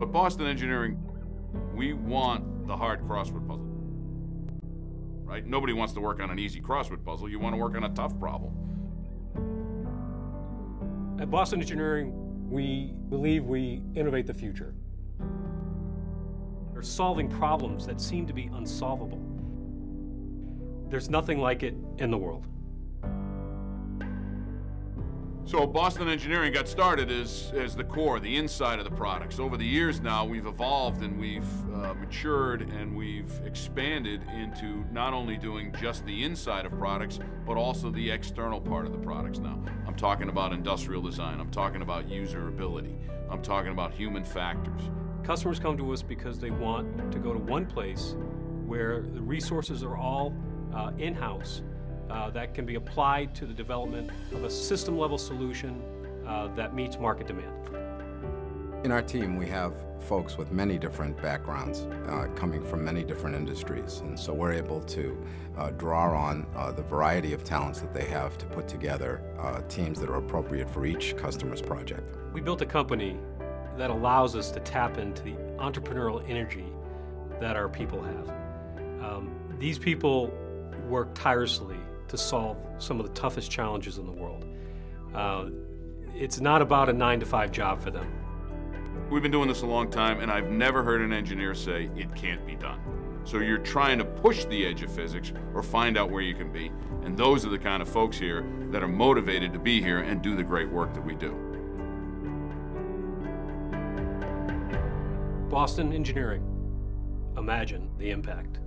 But Boston Engineering, we want the hard crossword puzzle. Right? Nobody wants to work on an easy crossword puzzle. You want to work on a tough problem. At Boston Engineering, we believe we innovate the future. We're solving problems that seem to be unsolvable. There's nothing like it in the world. So Boston Engineering got started as, as the core, the inside of the products. Over the years now, we've evolved and we've uh, matured and we've expanded into not only doing just the inside of products, but also the external part of the products now. I'm talking about industrial design. I'm talking about usability. I'm talking about human factors. Customers come to us because they want to go to one place where the resources are all uh, in-house uh, that can be applied to the development of a system level solution uh, that meets market demand. In our team, we have folks with many different backgrounds uh, coming from many different industries, and so we're able to uh, draw on uh, the variety of talents that they have to put together uh, teams that are appropriate for each customer's project. We built a company that allows us to tap into the entrepreneurial energy that our people have. Um, these people work tirelessly to solve some of the toughest challenges in the world. Uh, it's not about a nine to five job for them. We've been doing this a long time, and I've never heard an engineer say it can't be done. So you're trying to push the edge of physics or find out where you can be. And those are the kind of folks here that are motivated to be here and do the great work that we do. Boston Engineering. Imagine the impact.